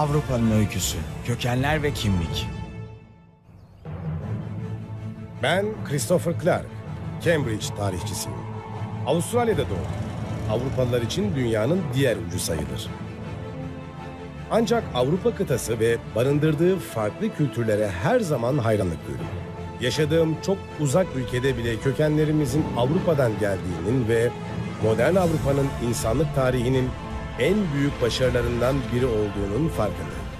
Avrupa'nın öyküsü, kökenler ve kimlik. Ben Christopher Clark, Cambridge tarihçisiyim. Avustralya'da doğdum. Avrupalılar için dünyanın diğer ucu sayılır. Ancak Avrupa kıtası ve barındırdığı farklı kültürlere her zaman hayranlık duydum. Yaşadığım çok uzak ülkede bile kökenlerimizin Avrupa'dan geldiğinin ve modern Avrupa'nın insanlık tarihinin en büyük başarılarından biri olduğunun farkındayım.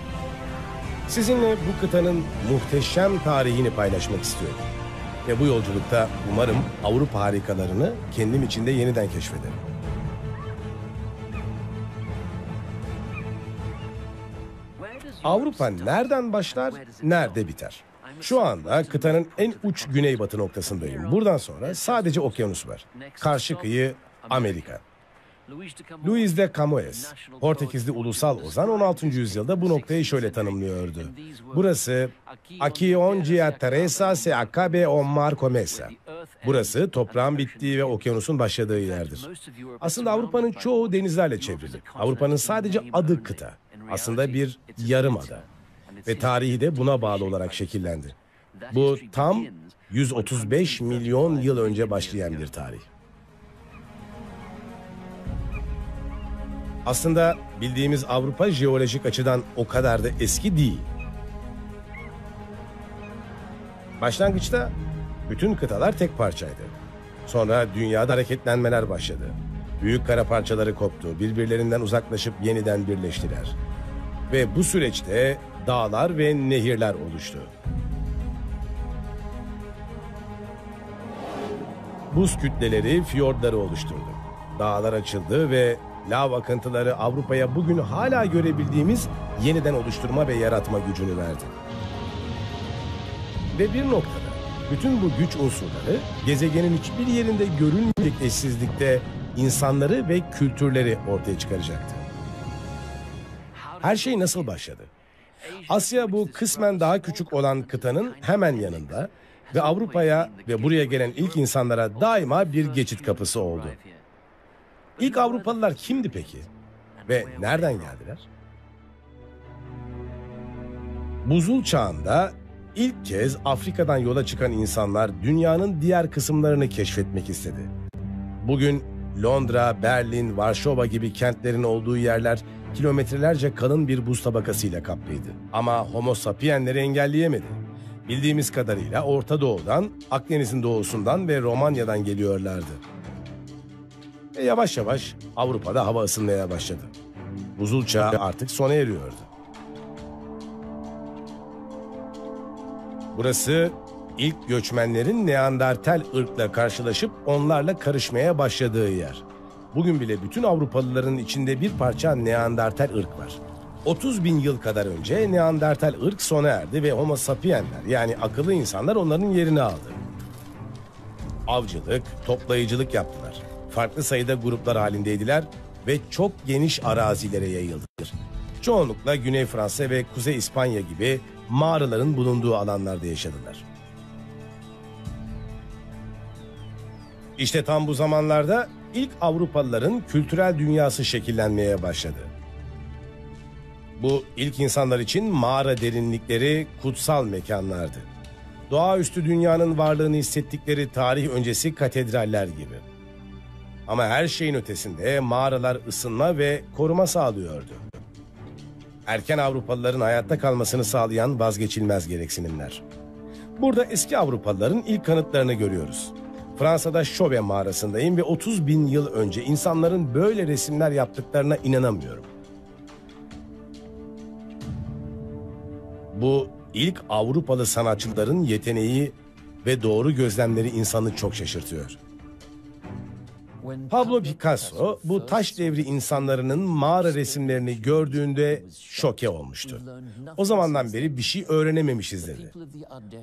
Sizinle bu kıtanın muhteşem tarihini paylaşmak istiyorum. Ve bu yolculukta umarım Avrupa harikalarını kendim içinde yeniden keşfederim. Avrupa nereden başlar, nerede biter? Şu anda kıtanın en uç güneybatı noktasındayım. Buradan sonra sadece okyanus var. Karşı kıyı Amerika. Luis de Camões, Portekizli ulusal ozan 16. yüzyılda bu noktayı şöyle tanımlıyordu. Burası Aqui onde a terra se acabe o mar começa. Burası toprağın bittiği ve okyanusun başladığı yerdir. Aslında Avrupa'nın çoğu denizlerle çevrili. Avrupa'nın sadece adı kıta. Aslında bir yarım ada. Ve tarihi de buna bağlı olarak şekillendi. Bu tam 135 milyon yıl önce başlayan bir tarih. Aslında bildiğimiz Avrupa jeolojik açıdan o kadar da eski değil. Başlangıçta bütün kıtalar tek parçaydı. Sonra dünyada hareketlenmeler başladı. Büyük kara parçaları koptu, birbirlerinden uzaklaşıp yeniden birleştiler. Ve bu süreçte dağlar ve nehirler oluştu. Buz kütleleri fiyortları oluşturdu. Dağlar açıldı ve lav akıntıları Avrupa'ya bugün hala görebildiğimiz yeniden oluşturma ve yaratma gücünü verdi. Ve bir noktada bütün bu güç unsurları gezegenin hiçbir yerinde görülmeyecek eşsizlikte insanları ve kültürleri ortaya çıkaracaktı. Her şey nasıl başladı? Asya bu kısmen daha küçük olan kıtanın hemen yanında ve Avrupa'ya ve buraya gelen ilk insanlara daima bir geçit kapısı oldu. İlk Avrupalılar kimdi peki? Ve nereden geldiler? Buzul çağında ilk kez Afrika'dan yola çıkan insanlar dünyanın diğer kısımlarını keşfetmek istedi. Bugün Londra, Berlin, Varşova gibi kentlerin olduğu yerler kilometrelerce kalın bir buz tabakasıyla kaplıydı. Ama Homo sapiensleri engelleyemedi. Bildiğimiz kadarıyla Orta Doğu'dan, Akdeniz'in doğusundan ve Romanya'dan geliyorlardı. Ve yavaş yavaş Avrupa'da hava ısınmaya başladı. Buzul çağı artık sona eriyordu. Burası ilk göçmenlerin Neandertal ırkla karşılaşıp onlarla karışmaya başladığı yer. Bugün bile bütün Avrupalıların içinde bir parça Neandertal ırk var. 30 bin yıl kadar önce Neandertal ırk sona erdi ve Homo sapiensler yani akıllı insanlar onların yerini aldı. Avcılık, toplayıcılık yaptılar. Farklı sayıda gruplar halindeydiler ve çok geniş arazilere yayıldılar. Çoğunlukla Güney Fransa ve Kuzey İspanya gibi mağaraların bulunduğu alanlarda yaşadılar. İşte tam bu zamanlarda ilk Avrupalıların kültürel dünyası şekillenmeye başladı. Bu ilk insanlar için mağara derinlikleri kutsal mekanlardı. Doğaüstü dünyanın varlığını hissettikleri tarih öncesi katedraller gibi. Ama her şeyin ötesinde mağaralar ısınma ve koruma sağlıyordu. Erken Avrupalıların hayatta kalmasını sağlayan vazgeçilmez gereksinimler. Burada eski Avrupalıların ilk kanıtlarını görüyoruz. Fransa'da Chauvet mağarasındayım ve 30 bin yıl önce insanların böyle resimler yaptıklarına inanamıyorum. Bu ilk Avrupalı sanatçıların yeteneği ve doğru gözlemleri insanı çok şaşırtıyor. Pablo Picasso bu taş devri insanlarının mağara resimlerini gördüğünde şoke olmuştu. O zamandan beri bir şey öğrenememişiz dedi.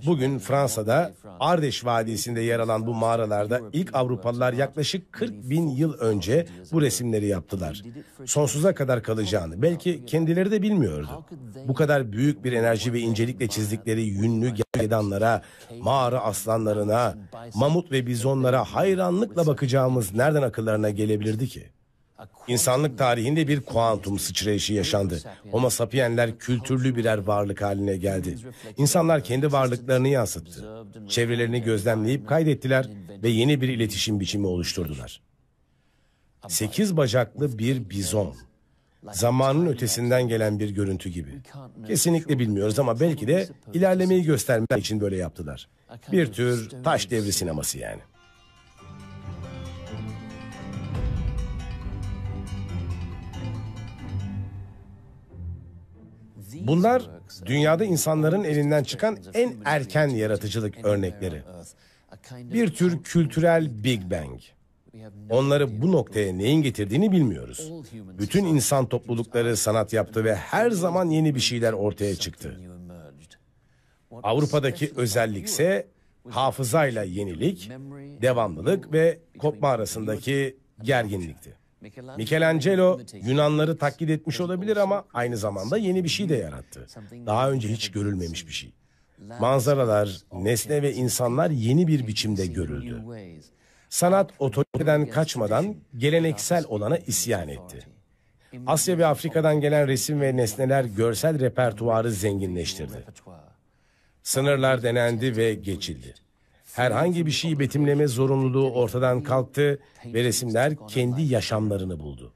Bugün Fransa'da Ardeş Vadisi'nde yer alan bu mağaralarda ilk Avrupalılar yaklaşık 40 bin yıl önce bu resimleri yaptılar. Sonsuza kadar kalacağını belki kendileri de bilmiyordu. Bu kadar büyük bir enerji ve incelikle çizdikleri yünlü gergedanlara, mağara aslanlarına, mamut ve bizonlara hayranlıkla bakacağımız nereden akıllarına gelebilirdi ki? İnsanlık tarihinde bir kuantum sıçrayışı yaşandı. Homo sapienler kültürlü birer varlık haline geldi. İnsanlar kendi varlıklarını yansıttı. Çevrelerini gözlemleyip kaydettiler ve yeni bir iletişim biçimi oluşturdular. Sekiz bacaklı bir bizon. Zamanın ötesinden gelen bir görüntü gibi. Kesinlikle bilmiyoruz ama belki de ilerlemeyi göstermek için böyle yaptılar. Bir tür taş devri sineması yani. Bunlar dünyada insanların elinden çıkan en erken yaratıcılık örnekleri. Bir tür kültürel Big Bang. Onları bu noktaya neyin getirdiğini bilmiyoruz. Bütün insan toplulukları sanat yaptı ve her zaman yeni bir şeyler ortaya çıktı. Avrupa'daki özellikse hafızayla yenilik, devamlılık ve kopma arasındaki gerginlikti. Michelangelo Yunanları taklit etmiş olabilir ama aynı zamanda yeni bir şey de yarattı. Daha önce hiç görülmemiş bir şey. Manzaralar, nesne ve insanlar yeni bir biçimde görüldü. Sanat otoriteden kaçmadan geleneksel olana isyan etti. Asya ve Afrika'dan gelen resim ve nesneler görsel repertuarı zenginleştirdi. Sınırlar denendi ve geçildi. Herhangi bir şeyi betimleme zorunluluğu ortadan kalktı ve resimler kendi yaşamlarını buldu.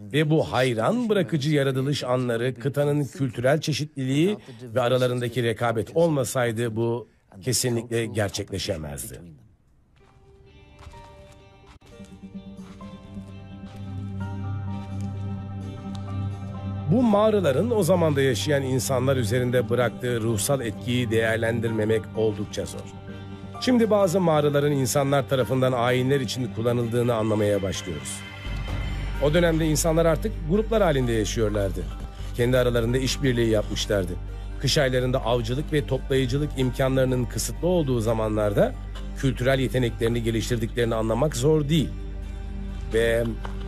Ve bu hayran bırakıcı yaratılış anları kıtanın kültürel çeşitliliği ve aralarındaki rekabet olmasaydı bu kesinlikle gerçekleşemezdi. Bu mağaraların o zamanda yaşayan insanlar üzerinde bıraktığı ruhsal etkiyi değerlendirmemek oldukça zor. Şimdi bazı mağaraların insanlar tarafından ayinler için kullanıldığını anlamaya başlıyoruz. O dönemde insanlar artık gruplar halinde yaşıyorlardı. Kendi aralarında işbirliği yapmışlardı. Kış aylarında avcılık ve toplayıcılık imkanlarının kısıtlı olduğu zamanlarda kültürel yeteneklerini geliştirdiklerini anlamak zor değil. Ve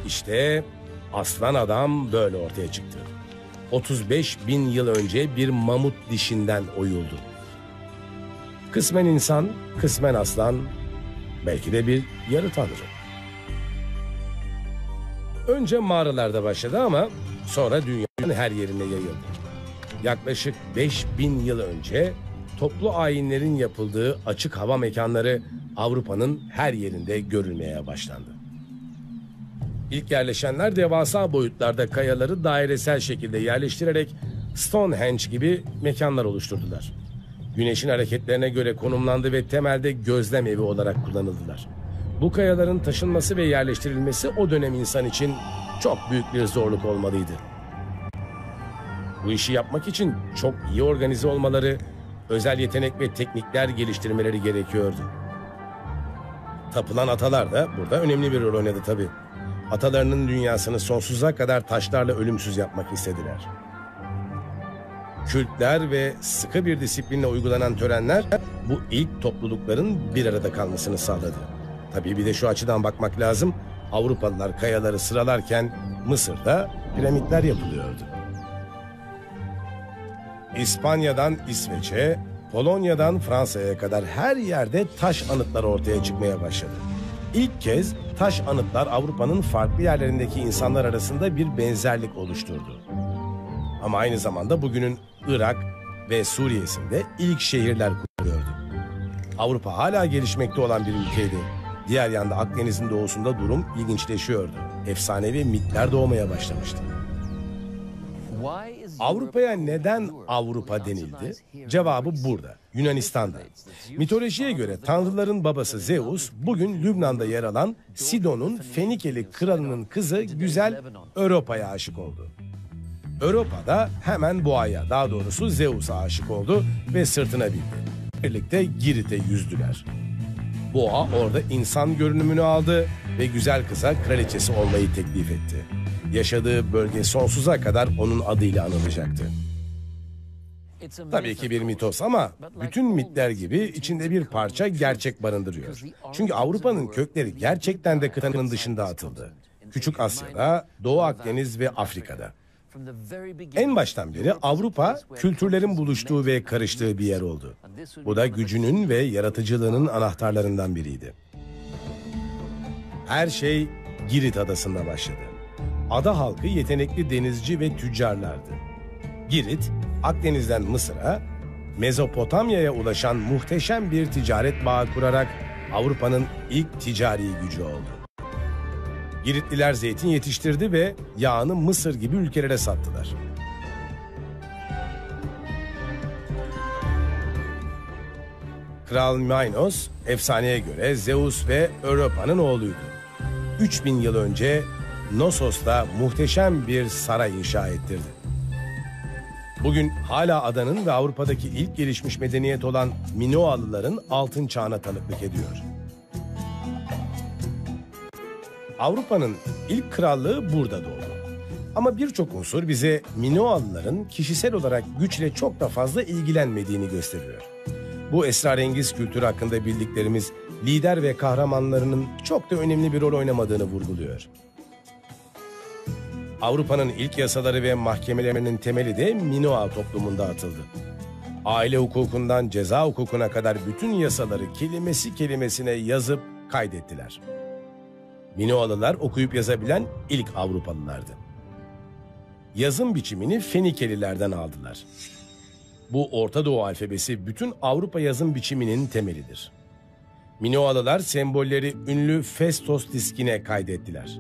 işte aslan adam böyle ortaya çıktı. 35 bin yıl önce bir mamut dişinden oyuldu. Kısmen insan, kısmen aslan, belki de bir yarı tanrı. Önce mağaralarda başladı ama sonra dünyanın her yerine yayıldı. Yaklaşık 5000 yıl önce toplu ayinlerin yapıldığı açık hava mekanları Avrupa'nın her yerinde görülmeye başlandı. İlk yerleşenler devasa boyutlarda kayaları dairesel şekilde yerleştirerek Stonehenge gibi mekanlar oluşturdular. Güneşin hareketlerine göre konumlandı ve temelde gözlem evi olarak kullanıldılar. Bu kayaların taşınması ve yerleştirilmesi o dönem insan için çok büyük bir zorluk olmalıydı. Bu işi yapmak için çok iyi organize olmaları, özel yetenek ve teknikler geliştirmeleri gerekiyordu. Tapılan atalar da burada önemli bir rol oynadı tabii. Atalarının dünyasını sonsuza kadar taşlarla ölümsüz yapmak istediler. Kültler ve sıkı bir disiplinle uygulanan törenler bu ilk toplulukların bir arada kalmasını sağladı. Tabii bir de şu açıdan bakmak lazım. Avrupalılar kayaları sıralarken Mısır'da piramitler yapılıyordu. İspanya'dan İsveç'e, Polonya'dan Fransa'ya kadar her yerde taş anıtlar ortaya çıkmaya başladı. İlk kez taş anıtlar Avrupa'nın farklı yerlerindeki insanlar arasında bir benzerlik oluşturdu. Ama aynı zamanda bugünün Irak ve Suriye'sinde ilk şehirler kuruluyordu. Avrupa hala gelişmekte olan bir ülkeydi. Diğer yanda Akdeniz'in doğusunda durum ilginçleşiyordu. Efsanevi mitler doğmaya başlamıştı. Avrupa'ya neden Avrupa denildi? Cevabı burada, Yunanistan'da. Mitolojiye göre tanrıların babası Zeus, bugün Lübnan'da yer alan Sidon'un Fenikeli kralının kızı güzel Europa'ya aşık oldu. Europa'da hemen Boğa'ya, daha doğrusu Zeus'a aşık oldu ve sırtına bindi. Birlikte Girit'e yüzdüler. Boğa orada insan görünümünü aldı ve güzel kıza kraliçesi olmayı teklif etti. Yaşadığı bölge sonsuza kadar onun adıyla anılacaktı. Tabii ki bir mitos ama bütün mitler gibi içinde bir parça gerçek barındırıyor. Çünkü Avrupa'nın kökleri gerçekten de kıtanın dışında atıldı. Küçük Asya'da, Doğu Akdeniz ve Afrika'da. En baştan beri Avrupa kültürlerin buluştuğu ve karıştığı bir yer oldu. Bu da gücünün ve yaratıcılığının anahtarlarından biriydi. Her şey Girit adasında başladı. ada halkı yetenekli denizci ve tüccarlardı. Girit, Akdeniz'den Mısır'a, Mezopotamya'ya ulaşan muhteşem bir ticaret bağı kurarak Avrupa'nın ilk ticari gücü oldu. Giritliler zeytin yetiştirdi ve yağını Mısır gibi ülkelere sattılar. Kral Minos, efsaneye göre Zeus ve Europa'nın oğluydu. 3000 yıl önce Nosos'ta muhteşem bir saray inşa ettirdi. Bugün hala adanın ve Avrupa'daki ilk gelişmiş medeniyet olan Minoalıların altın çağına tanıklık ediyor. Avrupa'nın ilk krallığı burada doğdu. Ama birçok unsur bize Minoalıların kişisel olarak güçle çok da fazla ilgilenmediğini gösteriyor. Bu esrarengiz kültür hakkında bildiklerimiz lider ve kahramanlarının çok da önemli bir rol oynamadığını vurguluyor. Avrupa'nın ilk yasaları ve mahkemelerinin temeli de Minoa toplumunda atıldı. Aile hukukundan ceza hukukuna kadar bütün yasaları kelimesi kelimesine yazıp kaydettiler. Minoalılar okuyup yazabilen ilk Avrupalılardı. Yazım biçimini Fenikelilerden aldılar. Bu Orta Doğu alfabesi bütün Avrupa yazım biçiminin temelidir. Minoalılar sembolleri ünlü Festos diskine kaydettiler.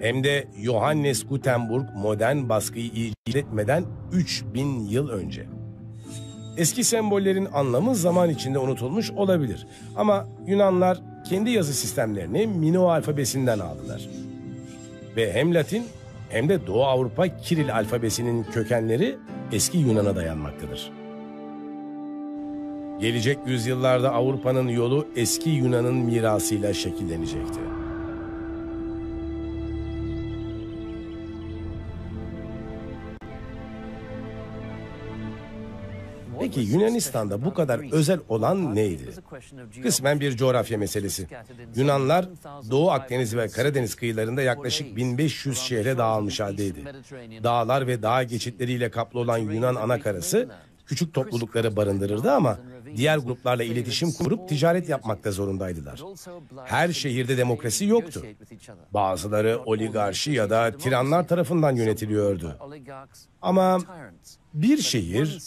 Hem de Johannes Gutenberg modern baskıyı icat etmeden 3000 yıl önce. Eski sembollerin anlamı zaman içinde unutulmuş olabilir. Ama Yunanlar kendi yazı sistemlerini Minoa alfabesinden aldılar. Ve hem Latin hem de Doğu Avrupa Kiril alfabesinin kökenleri eski Yunan'a dayanmaktadır. Gelecek yüzyıllarda Avrupa'nın yolu eski Yunan'ın mirasıyla şekillenecekti. Peki Yunanistan'da bu kadar özel olan neydi? Kısmen bir coğrafya meselesi. Yunanlar Doğu Akdeniz ve Karadeniz kıyılarında yaklaşık 1500 şehre dağılmış haldeydi. Dağlar ve dağ geçitleriyle kaplı olan Yunan anakarası küçük toplulukları barındırırdı ama diğer gruplarla iletişim kurup ticaret yapmakta zorundaydılar. Her şehirde demokrasi yoktu. Bazıları oligarşi ya da tiranlar tarafından yönetiliyordu. Ama bir şehir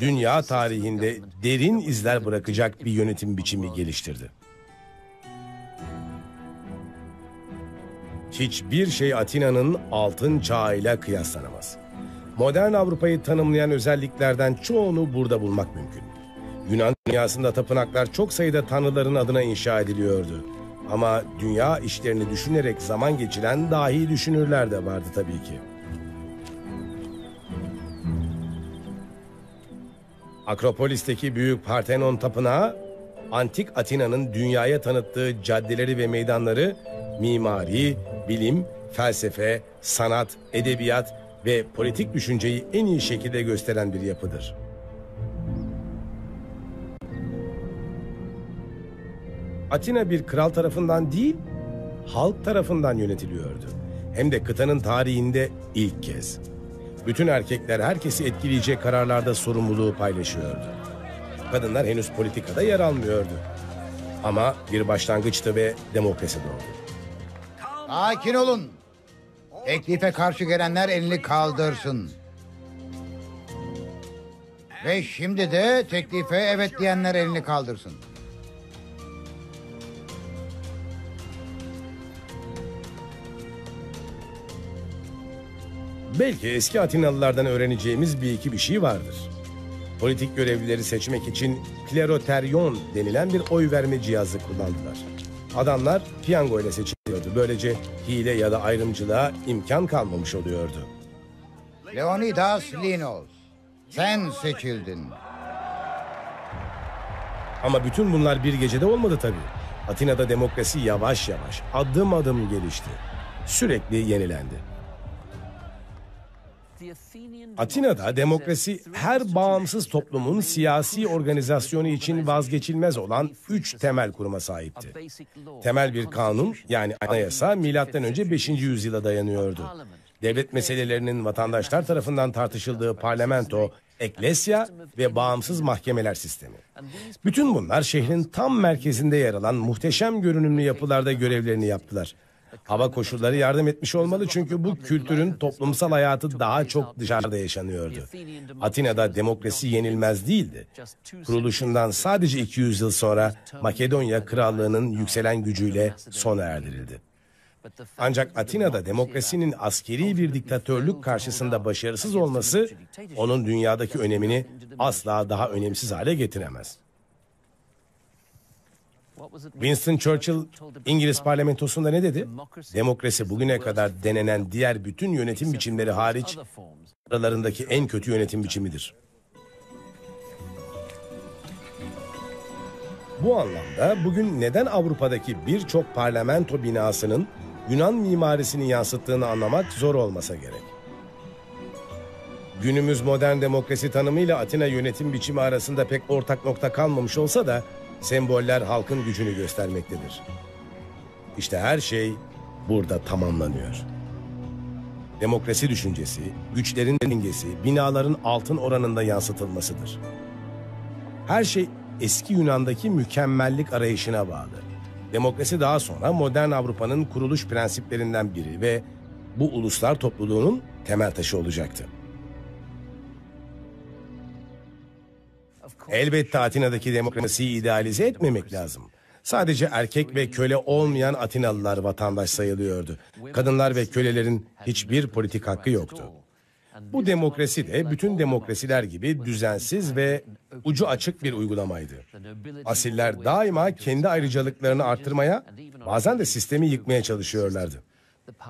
dünya tarihinde derin izler bırakacak bir yönetim biçimi geliştirdi. Hiçbir şey Atina'nın altın çağıyla kıyaslanamaz. Modern Avrupa'yı tanımlayan özelliklerden çoğunu burada bulmak mümkün. Yunan dünyasında tapınaklar çok sayıda tanrıların adına inşa ediliyordu. Ama dünya işlerini düşünerek zaman geçiren dahi düşünürler de vardı tabii ki. Akropolis'teki büyük Parthenon tapınağı, antik Atina'nın dünyaya tanıttığı caddeleri ve meydanları mimari, bilim, felsefe, sanat, edebiyat ve politik düşünceyi en iyi şekilde gösteren bir yapıdır. Atina bir kral tarafından değil, halk tarafından yönetiliyordu. Hem de kıtanın tarihinde ilk kez. Bütün erkekler herkesi etkileyecek kararlarda sorumluluğu paylaşıyordu. Kadınlar henüz politikada yer almıyordu. Ama bir başlangıçtı ve demokrasi doğdu. Sakin olun. Teklife karşı gelenler elini kaldırsın. Ve şimdi de teklife evet diyenler elini kaldırsın. Belki eski Atinalılardan öğreneceğimiz bir iki bir şey vardır. Politik görevlileri seçmek için kleroteryon denilen bir oy verme cihazı kullandılar. Adamlar piyango ile seçiliyordu. Böylece hile ya da ayrımcılığa imkan kalmamış oluyordu. Leonidas Linos. Sen seçildin. Ama bütün bunlar bir gecede olmadı tabii. Atina'da demokrasi yavaş yavaş, adım adım gelişti. Sürekli yenilendi. Atina'da demokrasi her bağımsız toplumun siyasi organizasyonu için vazgeçilmez olan üç temel kuruma sahipti. Temel bir kanun yani anayasa önce 5. yüzyıla dayanıyordu. Devlet meselelerinin vatandaşlar tarafından tartışıldığı parlamento, eklesya ve bağımsız mahkemeler sistemi. Bütün bunlar şehrin tam merkezinde yer alan muhteşem görünümlü yapılarda görevlerini yaptılar. Hava koşulları yardım etmiş olmalı çünkü bu kültürün toplumsal hayatı daha çok dışarıda yaşanıyordu. Atina'da demokrasi yenilmez değildi. Kuruluşundan sadece 200 yıl sonra Makedonya Krallığı'nın yükselen gücüyle sona erdirildi. Ancak Atina'da demokrasinin askeri bir diktatörlük karşısında başarısız olması onun dünyadaki önemini asla daha önemsiz hale getiremez. Winston Churchill İngiliz parlamentosunda ne dedi? Demokrasi bugüne kadar denenen diğer bütün yönetim biçimleri hariç aralarındaki en kötü yönetim biçimidir. Bu anlamda bugün neden Avrupa'daki birçok parlamento binasının Yunan mimarisini yansıttığını anlamak zor olmasa gerek. Günümüz modern demokrasi tanımıyla Atina yönetim biçimi arasında pek ortak nokta kalmamış olsa da semboller halkın gücünü göstermektedir. İşte her şey burada tamamlanıyor. Demokrasi düşüncesi, güçlerin dengesi, binaların altın oranında yansıtılmasıdır. Her şey eski Yunan'daki mükemmellik arayışına bağlı. Demokrasi daha sonra modern Avrupa'nın kuruluş prensiplerinden biri ve bu uluslar topluluğunun temel taşı olacaktı. Elbette Atina'daki demokrasiyi idealize etmemek lazım. Sadece erkek ve köle olmayan Atinalılar vatandaş sayılıyordu. Kadınlar ve kölelerin hiçbir politik hakkı yoktu. Bu demokrasi de bütün demokrasiler gibi düzensiz ve ucu açık bir uygulamaydı. Asiller daima kendi ayrıcalıklarını arttırmaya, bazen de sistemi yıkmaya çalışıyorlardı.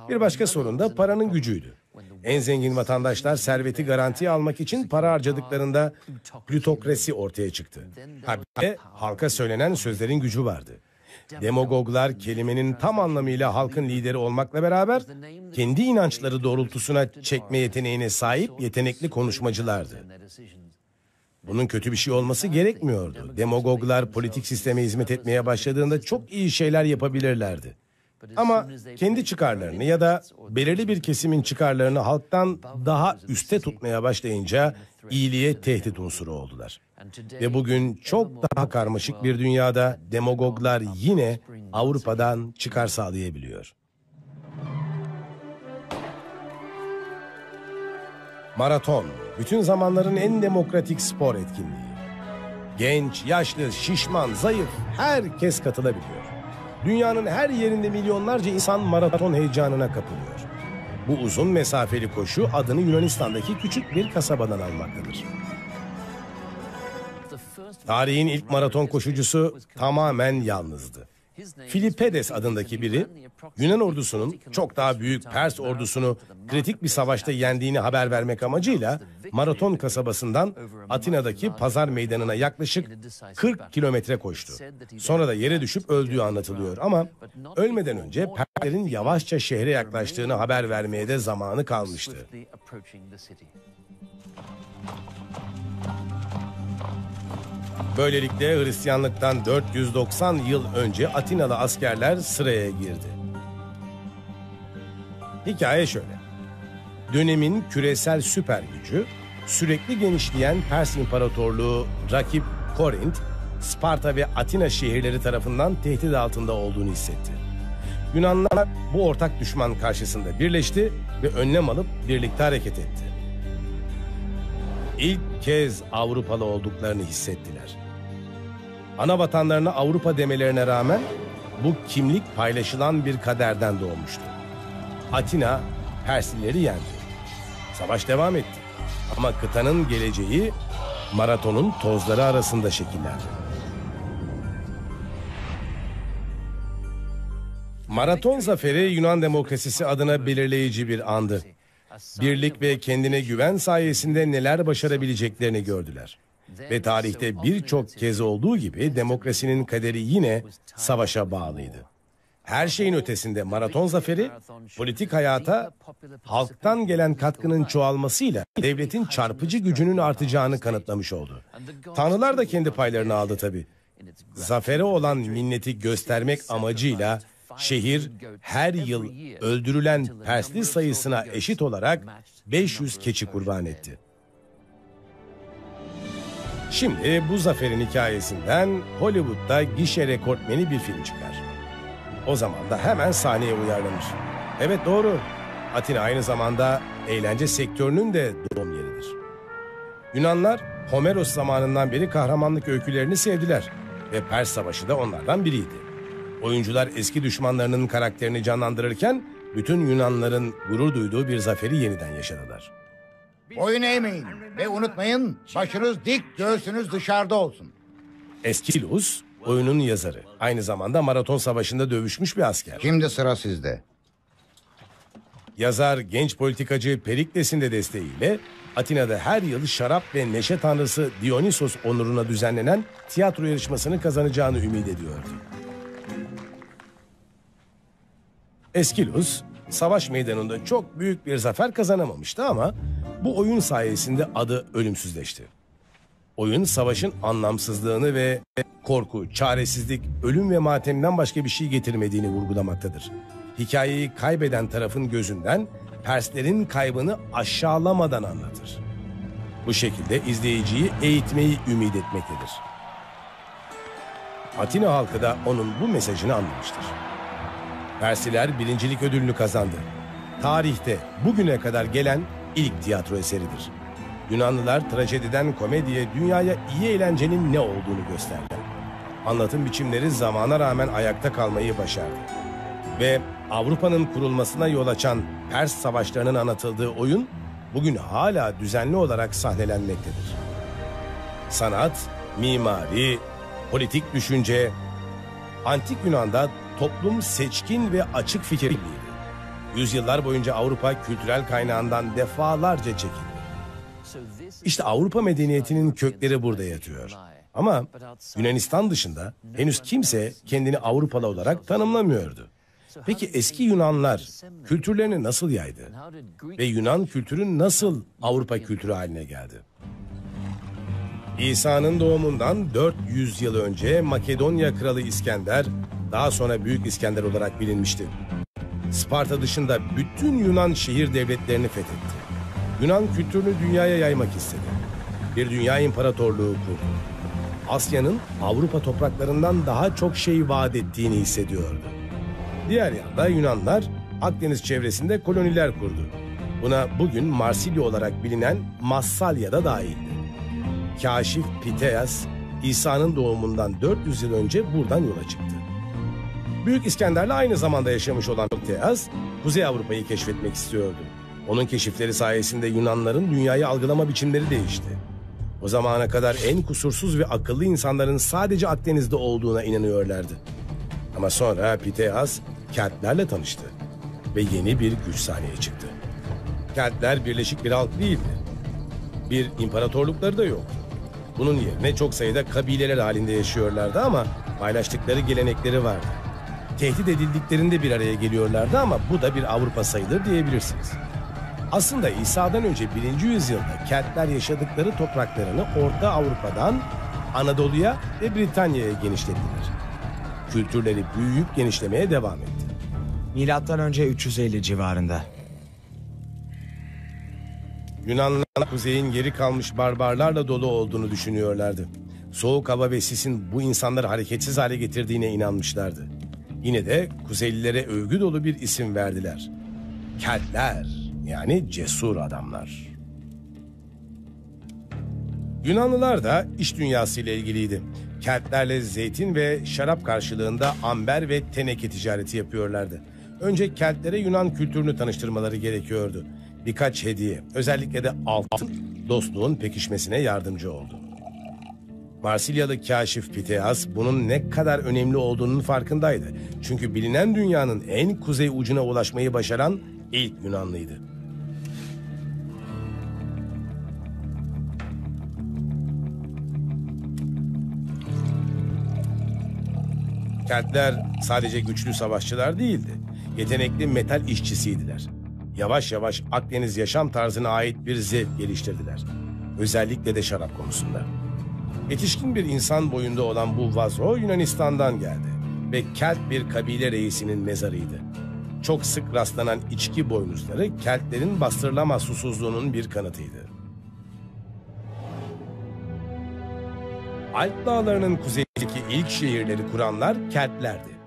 Bir başka sorun da paranın gücüydü. En zengin vatandaşlar serveti garantiye almak için para harcadıklarında plutokrasi ortaya çıktı. Ha bir de halka söylenen sözlerin gücü vardı. Demagoglar kelimenin tam anlamıyla halkın lideri olmakla beraber kendi inançları doğrultusuna çekme yeteneğine sahip yetenekli konuşmacılardı. Bunun kötü bir şey olması gerekmiyordu. Demagoglar politik sisteme hizmet etmeye başladığında çok iyi şeyler yapabilirlerdi. Ama kendi çıkarlarını ya da belirli bir kesimin çıkarlarını halktan daha üste tutmaya başlayınca iyiliğe tehdit unsuru oldular. Ve bugün çok daha karmaşık bir dünyada demagoglar yine Avrupa'dan çıkar sağlayabiliyor. Maraton, bütün zamanların en demokratik spor etkinliği. Genç, yaşlı, şişman, zayıf herkes katılabiliyor. Dünyanın her yerinde milyonlarca insan maraton heyecanına kapılıyor. Bu uzun mesafeli koşu adını Yunanistan'daki küçük bir kasabadan almaktadır. Tarihin ilk maraton koşucusu tamamen yalnızdı. Filipedes adındaki biri Yunan ordusunun çok daha büyük Pers ordusunu kritik bir savaşta yendiğini haber vermek amacıyla Maraton kasabasından Atina'daki pazar meydanına yaklaşık 40 kilometre koştu. Sonra da yere düşüp öldüğü anlatılıyor ama ölmeden önce Perslerin yavaşça şehre yaklaştığını haber vermeye de zamanı kalmıştı. Böylelikle Hristiyanlıktan 490 yıl önce Atinalı askerler sıraya girdi. Hikaye şöyle. Dönemin küresel süper gücü, sürekli genişleyen Pers İmparatorluğu rakip Korint, Sparta ve Atina şehirleri tarafından tehdit altında olduğunu hissetti. Yunanlar bu ortak düşman karşısında birleşti ve önlem alıp birlikte hareket etti. İlk kez Avrupalı olduklarını hissettiler. Ana vatanlarına Avrupa demelerine rağmen bu kimlik paylaşılan bir kaderden doğmuştu. Atina Perslileri yendi. Savaş devam etti. Ama kıtanın geleceği maratonun tozları arasında şekillendi. Maraton zaferi Yunan demokrasisi adına belirleyici bir andı. Birlik ve kendine güven sayesinde neler başarabileceklerini gördüler. Ve tarihte birçok kez olduğu gibi demokrasinin kaderi yine savaşa bağlıydı. Her şeyin ötesinde maraton zaferi politik hayata halktan gelen katkının çoğalmasıyla devletin çarpıcı gücünün artacağını kanıtlamış oldu. Tanrılar da kendi paylarını aldı tabi. Zafere olan minneti göstermek amacıyla şehir her yıl öldürülen Persli sayısına eşit olarak 500 keçi kurban etti. Şimdi bu zaferin hikayesinden Hollywood'da gişe rekortmeni bir film çıkar. O zaman da hemen sahneye uyarlanır. Evet doğru. Atina aynı zamanda eğlence sektörünün de doğum yeridir. Yunanlar Homeros zamanından beri kahramanlık öykülerini sevdiler ve Pers Savaşı da onlardan biriydi. Oyuncular eski düşmanlarının karakterini canlandırırken bütün Yunanların gurur duyduğu bir zaferi yeniden yaşadılar. Boyun eğmeyin ve unutmayın başınız dik göğsünüz dışarıda olsun. Eschylus oyunun yazarı. Aynı zamanda Maraton Savaşı'nda dövüşmüş bir asker. Şimdi sıra sizde. Yazar genç politikacı Perikles'in de desteğiyle Atina'da her yıl şarap ve neşe tanrısı Dionysos onuruna düzenlenen tiyatro yarışmasını kazanacağını ümit ediyordu. Eschylus savaş meydanında çok büyük bir zafer kazanamamıştı ama bu oyun sayesinde adı ölümsüzleşti. Oyun savaşın anlamsızlığını ve korku, çaresizlik, ölüm ve matemden başka bir şey getirmediğini vurgulamaktadır. Hikayeyi kaybeden tarafın gözünden Perslerin kaybını aşağılamadan anlatır. Bu şekilde izleyiciyi eğitmeyi ümit etmektedir. Atina halkı da onun bu mesajını anlamıştır. Persiler birincilik ödülünü kazandı. Tarihte bugüne kadar gelen ilk tiyatro eseridir. Yunanlılar trajediden komediye dünyaya iyi eğlencenin ne olduğunu gösterdi. Anlatım biçimleri zamana rağmen ayakta kalmayı başardı. Ve Avrupa'nın kurulmasına yol açan Pers savaşlarının anlatıldığı oyun bugün hala düzenli olarak sahnelenmektedir. Sanat, mimari, politik düşünce, Antik Yunan'da toplum seçkin ve açık fikirliydi. Yüzyıllar boyunca Avrupa kültürel kaynağından defalarca çekildi. İşte Avrupa medeniyetinin kökleri burada yatıyor. Ama Yunanistan dışında henüz kimse kendini Avrupalı olarak tanımlamıyordu. Peki eski Yunanlar kültürlerini nasıl yaydı? Ve Yunan kültürü nasıl Avrupa kültürü haline geldi? İsa'nın doğumundan 400 yıl önce Makedonya kralı İskender, daha sonra Büyük İskender olarak bilinmişti. Sparta dışında bütün Yunan şehir devletlerini fethetti. Yunan kültürünü dünyaya yaymak istedi. Bir dünya imparatorluğu kurdu. Asya'nın Avrupa topraklarından daha çok şey vaat ettiğini hissediyordu. Diğer yanda Yunanlar Akdeniz çevresinde koloniler kurdu. Buna bugün Marsilya olarak bilinen Massalya da dahildi. Kaşif Piteas, İsa'nın doğumundan 400 yıl önce buradan yola çıktı. Büyük İskender'le aynı zamanda yaşamış olan Piteas, Kuzey Avrupa'yı keşfetmek istiyordu. Onun keşifleri sayesinde Yunanların dünyayı algılama biçimleri değişti. O zamana kadar en kusursuz ve akıllı insanların sadece Akdeniz'de olduğuna inanıyorlardı. Ama sonra Piteas Keltlerle tanıştı ve yeni bir güç sahneye çıktı. Keltler birleşik bir halk değildi. Bir imparatorlukları da yoktu. Bunun yerine çok sayıda kabileler halinde yaşıyorlardı ama paylaştıkları gelenekleri vardı. Tehdit edildiklerinde bir araya geliyorlardı ama bu da bir Avrupa sayılır diyebilirsiniz. Aslında İsa'dan önce 1. yüzyılda Keltler yaşadıkları topraklarını Orta Avrupa'dan Anadolu'ya ve Britanya'ya genişlettiler. Kültürleri büyüyüp genişlemeye devam etti. Milattan önce 350 civarında. Yunanlılar kuzeyin geri kalmış barbarlarla dolu olduğunu düşünüyorlardı. Soğuk hava ve sisin bu insanları hareketsiz hale getirdiğine inanmışlardı. Yine de Kuzeylilere övgü dolu bir isim verdiler. Keltler yani cesur adamlar. Yunanlılar da iş dünyasıyla ilgiliydi. Keltlerle zeytin ve şarap karşılığında amber ve teneke ticareti yapıyorlardı. Önce Keltlere Yunan kültürünü tanıştırmaları gerekiyordu. Birkaç hediye, özellikle de altın, dostluğun pekişmesine yardımcı oldu. Marsilyalı kaşif Piteas bunun ne kadar önemli olduğunun farkındaydı. Çünkü bilinen dünyanın en kuzey ucuna ulaşmayı başaran ilk Yunanlıydı. Keltler sadece güçlü savaşçılar değildi. Yetenekli metal işçisiydiler. Yavaş yavaş Akdeniz yaşam tarzına ait bir zevk geliştirdiler. Özellikle de şarap konusunda. Yetişkin bir insan boyunda olan bu vazo Yunanistan'dan geldi ve Kelt bir kabile reisinin mezarıydı. Çok sık rastlanan içki boynuzları Keltlerin bastırılamaz susuzluğunun bir kanıtıydı. Alp dağlarının kuzeydeki ilk şehirleri kuranlar Keltlerdi.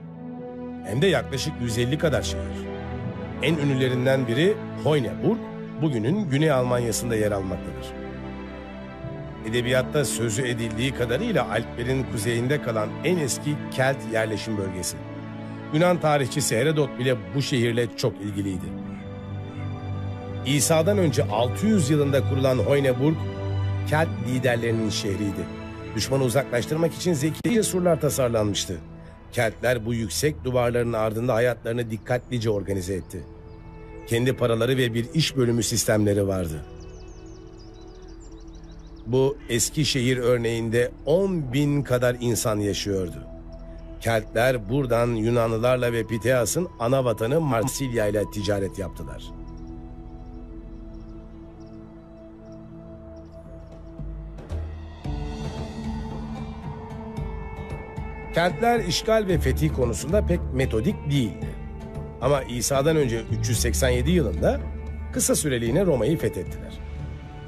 Hem de yaklaşık 150 kadar şehir. En ünlülerinden biri Hoyneburg, bugünün Güney Almanya'sında yer almaktadır. Edebiyatta sözü edildiği kadarıyla Alplerin kuzeyinde kalan en eski Kelt yerleşim bölgesi. Yunan tarihçisi Herodot bile bu şehirle çok ilgiliydi. İsa'dan önce 600 yılında kurulan Hoyneburg, Kelt liderlerinin şehriydi. Düşmanı uzaklaştırmak için zekice surlar tasarlanmıştı. Keltler bu yüksek duvarların ardında hayatlarını dikkatlice organize etti. Kendi paraları ve bir iş bölümü sistemleri vardı. Bu eski şehir örneğinde 10 bin kadar insan yaşıyordu. Keltler buradan Yunanlılarla ve Piteas'ın ana vatanı Marsilya ile ticaret yaptılar. Kentler işgal ve fetih konusunda pek metodik değildi. Ama İsa'dan önce 387 yılında kısa süreliğine Roma'yı fethettiler.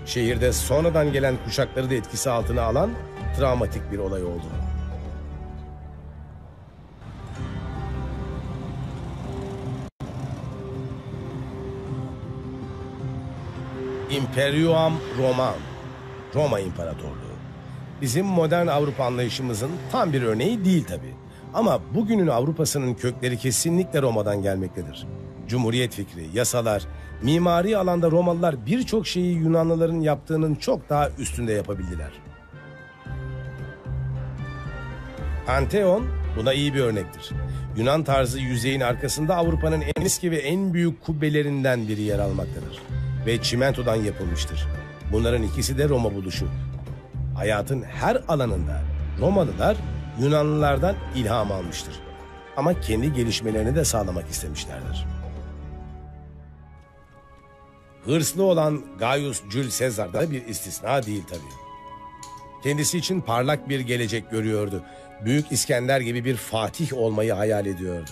Şehirde sonradan gelen kuşakları da etkisi altına alan travmatik bir olay oldu. Imperium Roman, Roma İmparatorluğu. Bizim modern Avrupa anlayışımızın tam bir örneği değil tabi. Ama bugünün Avrupa'sının kökleri kesinlikle Roma'dan gelmektedir. Cumhuriyet fikri, yasalar, mimari alanda Romalılar birçok şeyi Yunanlıların yaptığının çok daha üstünde yapabildiler. Pantheon buna iyi bir örnektir. Yunan tarzı yüzeyin arkasında Avrupa'nın en eski ve en büyük kubbelerinden biri yer almaktadır. Ve çimentodan yapılmıştır. Bunların ikisi de Roma buluşu. Hayatın her alanında Romalılar Yunanlılardan ilham almıştır. Ama kendi gelişmelerini de sağlamak istemişlerdir. Hırslı olan Gaius Julius Caesar da bir istisna değil tabii. Kendisi için parlak bir gelecek görüyordu. Büyük İskender gibi bir fatih olmayı hayal ediyordu.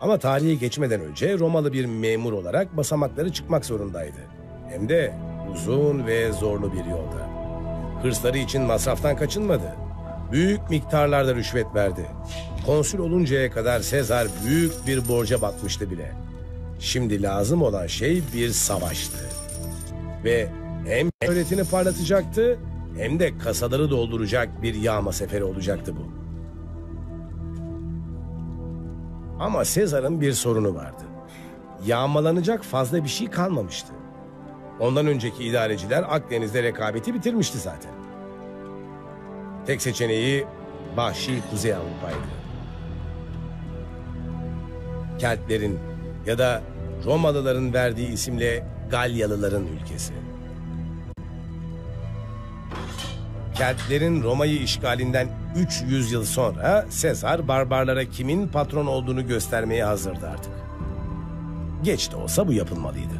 Ama tarihe geçmeden önce Romalı bir memur olarak basamakları çıkmak zorundaydı. Hem de uzun ve zorlu bir yolda. Hırsları için masraftan kaçınmadı. Büyük miktarlarda rüşvet verdi. Konsül oluncaya kadar Sezar büyük bir borca batmıştı bile. Şimdi lazım olan şey bir savaştı. Ve hem öğretini parlatacaktı hem de kasaları dolduracak bir yağma seferi olacaktı bu. Ama Sezar'ın bir sorunu vardı. Yağmalanacak fazla bir şey kalmamıştı. Ondan önceki idareciler Akdeniz'de rekabeti bitirmişti zaten. Tek seçeneği Vahşi Kuzey Avrupa'ydı. Keltlerin ya da Romalıların verdiği isimle Galyalıların ülkesi. Keltlerin Roma'yı işgalinden 300 yıl sonra Sezar barbarlara kimin patron olduğunu göstermeye hazırdı artık. Geç de olsa bu yapılmalıydı.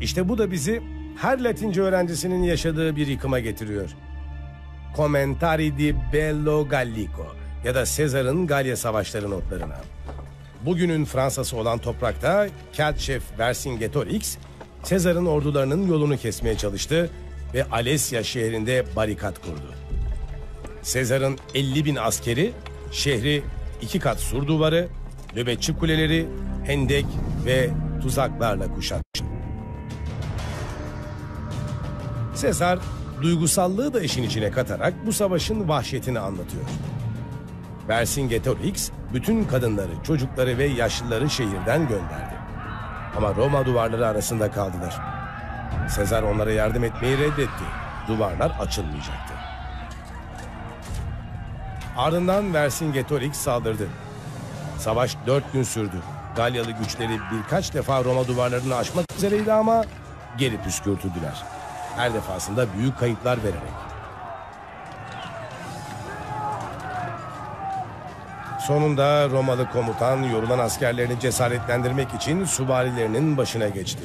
İşte bu da bizi her Latince öğrencisinin yaşadığı bir yıkıma getiriyor. Commentari di Bello Gallico ya da Sezar'ın Galya Savaşları notlarına. Bugünün Fransa'sı olan toprakta Kelt şef Vercingetorix, Sezar'ın ordularının yolunu kesmeye çalıştı ve Alesya şehrinde barikat kurdu. Sezar'ın 50 bin askeri şehri iki kat sur duvarı, nöbetçi kuleleri, hendek ve tuzaklarla kuşatmıştı. Sezar duygusallığı da işin içine katarak bu savaşın vahşetini anlatıyor. Vercingetorix bütün kadınları, çocukları ve yaşlıları şehirden gönderdi. Ama Roma duvarları arasında kaldılar. Sezar onlara yardım etmeyi reddetti. Duvarlar açılmayacaktı. Ardından Vercingetorix saldırdı. Savaş dört gün sürdü. Galyalı güçleri birkaç defa Roma duvarlarını aşmak üzereydi ama geri püskürtüldüler. Her defasında büyük kayıplar vererek. Sonunda Romalı komutan yorulan askerlerini cesaretlendirmek için süvarilerinin başına geçti.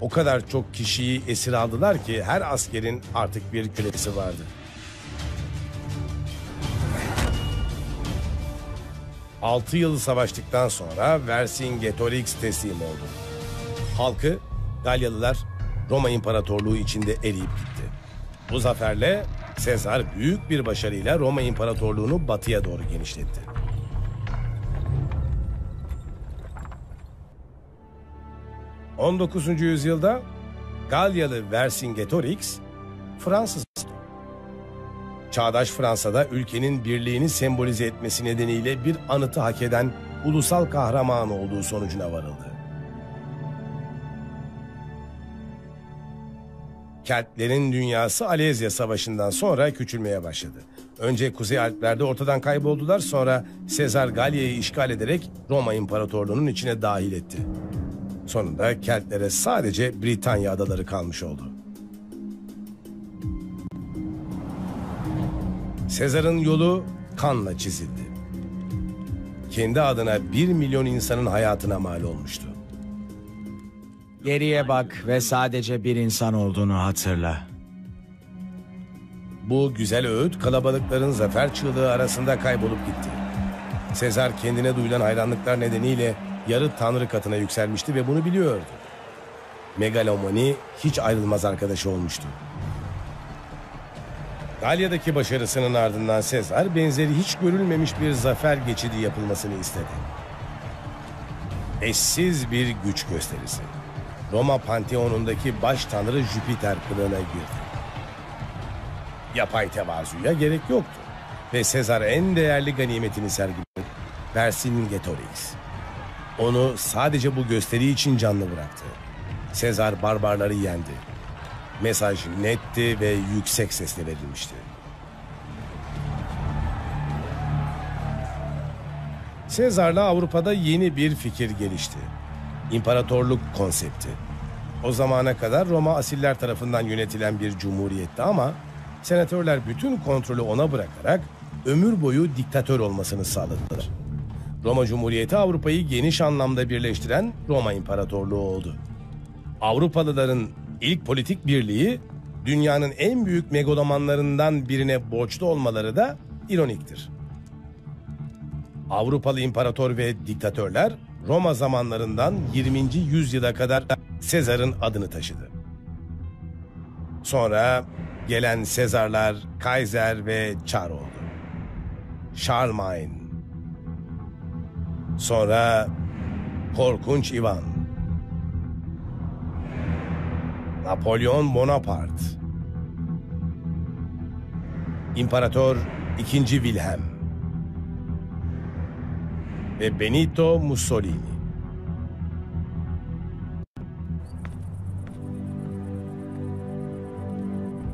O kadar çok kişiyi esir aldılar ki her askerin artık bir kölesi vardı. Altı yıl savaştıktan sonra Vercingetorix teslim oldu. Halkı Galyalılar Roma İmparatorluğu içinde eriyip gitti. Bu zaferle Sezar büyük bir başarıyla Roma İmparatorluğunu batıya doğru genişletti. ...19. yüzyılda Galyalı Vercingetorix Fransız Çağdaş Fransa'da ülkenin birliğini sembolize etmesi nedeniyle bir anıtı hak eden ulusal kahraman olduğu sonucuna varıldı. Keltlerin dünyası Alezya Savaşı'ndan sonra küçülmeye başladı. Önce Kuzey Alplerde ortadan kayboldular sonra Sezar Galya'yı işgal ederek Roma İmparatorluğu'nun içine dahil etti. Sonunda Keltlere sadece Britanya adaları kalmış oldu. Sezar'ın yolu kanla çizildi. Kendi adına bir milyon insanın hayatına mal olmuştu. Geriye bak ve sadece bir insan olduğunu hatırla. Bu güzel öğüt kalabalıkların zafer çığlığı arasında kaybolup gitti. Sezar kendine duyulan hayranlıklar nedeniyle yarı tanrı katına yükselmişti ve bunu biliyordu. Megalomani hiç ayrılmaz arkadaşı olmuştu. Galya'daki başarısının ardından Sezar benzeri hiç görülmemiş bir zafer geçidi yapılmasını istedi. Eşsiz bir güç gösterisi. Roma Panteon'undaki baş tanrı Jüpiter kılığına girdi. Yapay tevazuya gerek yoktu. Ve Sezar en değerli ganimetini sergiledi. Vercingetorix. Onu sadece bu gösteri için canlı bıraktı. Sezar barbarları yendi. Mesaj netti ve yüksek sesle verilmişti. Sezar'la Avrupa'da yeni bir fikir gelişti. İmparatorluk konsepti. O zamana kadar Roma asiller tarafından yönetilen bir cumhuriyetti ama senatörler bütün kontrolü ona bırakarak ömür boyu diktatör olmasını sağladılar. Roma Cumhuriyeti Avrupa'yı geniş anlamda birleştiren Roma İmparatorluğu oldu. Avrupalıların ilk politik birliği dünyanın en büyük megalomanlarından birine borçlu olmaları da ironiktir. Avrupalı imparator ve diktatörler Roma zamanlarından 20. yüzyıla kadar Sezar'ın adını taşıdı. Sonra gelen Sezarlar, Kaiser ve Çar oldu. Charlemagne. Sonra Korkunç Ivan. Napolyon Bonaparte. İmparator II. Wilhelm. Ve Benito Mussolini.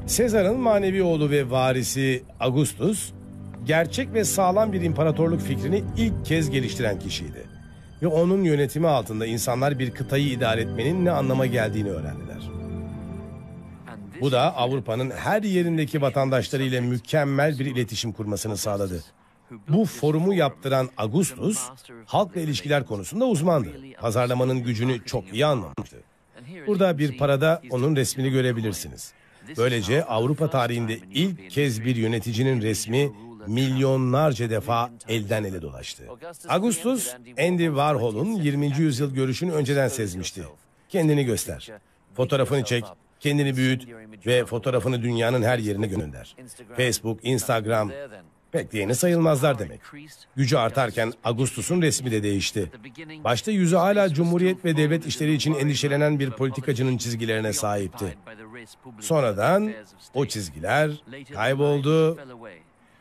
Sezar'ın manevi oğlu ve varisi Augustus, gerçek ve sağlam bir imparatorluk fikrini ilk kez geliştiren kişiydi. Ve onun yönetimi altında insanlar bir kıtayı idare etmenin ne anlama geldiğini öğrendiler. Bu da Avrupa'nın her yerindeki vatandaşlarıyla mükemmel bir iletişim kurmasını sağladı. Bu forumu yaptıran Augustus, halkla ilişkiler konusunda uzmandı. Pazarlamanın gücünü çok iyi anlamıştı. Burada bir parada onun resmini görebilirsiniz. Böylece Avrupa tarihinde ilk kez bir yöneticinin resmi milyonlarca defa elden ele dolaştı. Augustus, Andy Warhol'un 20. yüzyıl görüşünü önceden sezmişti. Kendini göster. Fotoğrafını çek, kendini büyüt ve fotoğrafını dünyanın her yerine gönder. Facebook, Instagram pek de yeni sayılmazlar demek. Gücü artarken Augustus'un resmi de değişti. Başta yüzü hala cumhuriyet ve devlet işleri için endişelenen bir politikacının çizgilerine sahipti. Sonradan o çizgiler kayboldu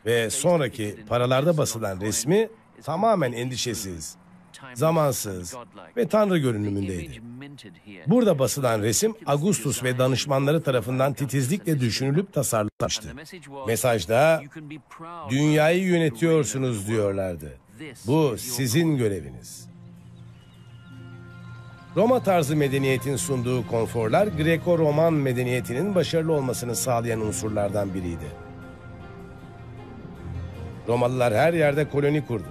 ve sonraki paralarda basılan resmi tamamen endişesiz, zamansız ve tanrı görünümündeydi. Burada basılan resim Augustus ve danışmanları tarafından titizlikle düşünülüp tasarlanmıştı. Mesajda dünyayı yönetiyorsunuz diyorlardı. Bu sizin göreviniz. Roma tarzı medeniyetin sunduğu konforlar Greko-Roman medeniyetinin başarılı olmasını sağlayan unsurlardan biriydi. Romalılar her yerde koloni kurdu.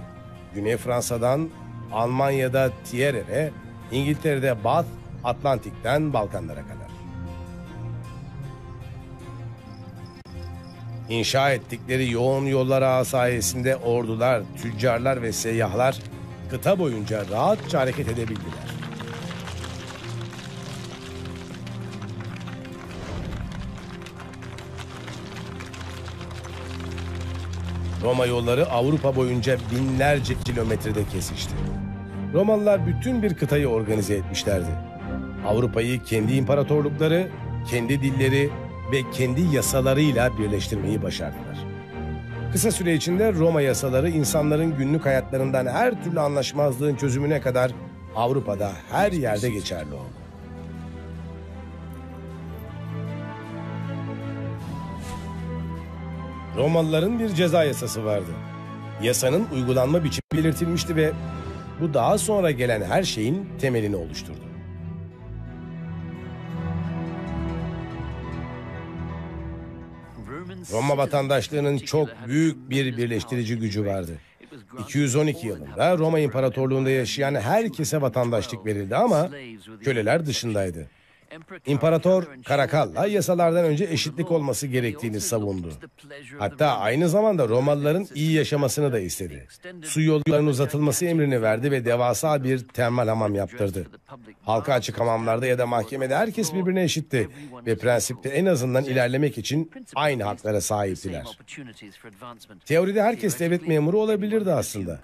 Güney Fransa'dan Almanya'da Tierere, İngiltere'de Bath, Atlantik'ten Balkanlara kadar. İnşa ettikleri yoğun yollar ağı sayesinde ordular, tüccarlar ve seyyahlar kıta boyunca rahatça hareket edebildiler. Roma yolları Avrupa boyunca binlerce kilometrede kesişti. Romalılar bütün bir kıtayı organize etmişlerdi. Avrupa'yı kendi imparatorlukları, kendi dilleri ve kendi yasalarıyla birleştirmeyi başardılar. Kısa süre içinde Roma yasaları insanların günlük hayatlarından her türlü anlaşmazlığın çözümüne kadar Avrupa'da her yerde geçerli oldu. Romalıların bir ceza yasası vardı. Yasanın uygulanma biçimi belirtilmişti ve bu daha sonra gelen her şeyin temelini oluşturdu. Roma vatandaşlığının çok büyük bir birleştirici gücü vardı. 212 yılında Roma İmparatorluğu'nda yaşayan herkese vatandaşlık verildi ama köleler dışındaydı. İmparator Karakalla yasalardan önce eşitlik olması gerektiğini savundu. Hatta aynı zamanda Romalıların iyi yaşamasını da istedi. Su yollarının uzatılması emrini verdi ve devasa bir termal hamam yaptırdı. Halka açık hamamlarda ya da mahkemede herkes birbirine eşitti ve prensipte en azından ilerlemek için aynı haklara sahiptiler. Teoride herkes devlet memuru olabilirdi aslında.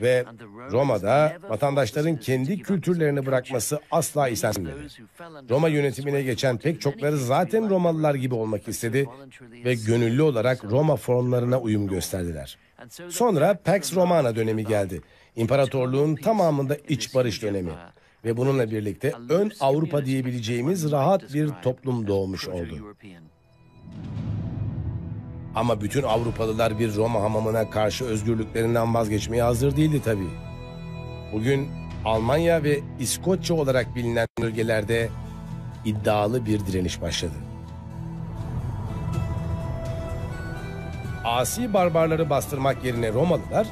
Ve Roma'da vatandaşların kendi kültürlerini bırakması asla istenmedi. Roma yönetimine geçen pek çokları zaten Romalılar gibi olmak istedi ve gönüllü olarak Roma formlarına uyum gösterdiler. Sonra Pax Romana dönemi geldi. İmparatorluğun tamamında iç barış dönemi ve bununla birlikte ön Avrupa diyebileceğimiz rahat bir toplum doğmuş oldu. Ama bütün Avrupalılar bir Roma hamamına karşı özgürlüklerinden vazgeçmeye hazır değildi tabii. Bugün Almanya ve İskoçya olarak bilinen bölgelerde iddialı bir direniş başladı. Asi barbarları bastırmak yerine Romalılar,